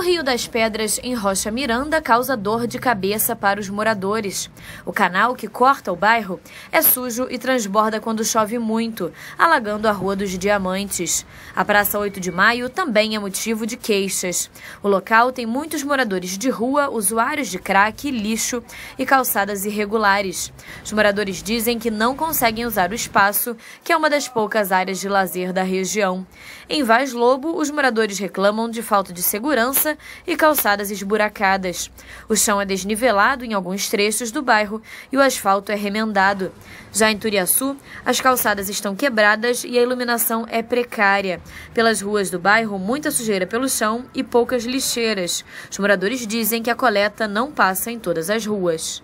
O Rio das Pedras, em Rocha Miranda, causa dor de cabeça para os moradores. O canal que corta o bairro é sujo e transborda quando chove muito, alagando a Rua dos Diamantes. A Praça 8 de Maio também é motivo de queixas. O local tem muitos moradores de rua, usuários de crack, lixo e calçadas irregulares. Os moradores dizem que não conseguem usar o espaço, que é uma das poucas áreas de lazer da região. Em Vaz Lobo, os moradores reclamam de falta de segurança e calçadas esburacadas. O chão é desnivelado em alguns trechos do bairro e o asfalto é remendado. Já em Turiaçu, as calçadas estão quebradas e a iluminação é precária. Pelas ruas do bairro, muita sujeira pelo chão e poucas lixeiras. Os moradores dizem que a coleta não passa em todas as ruas.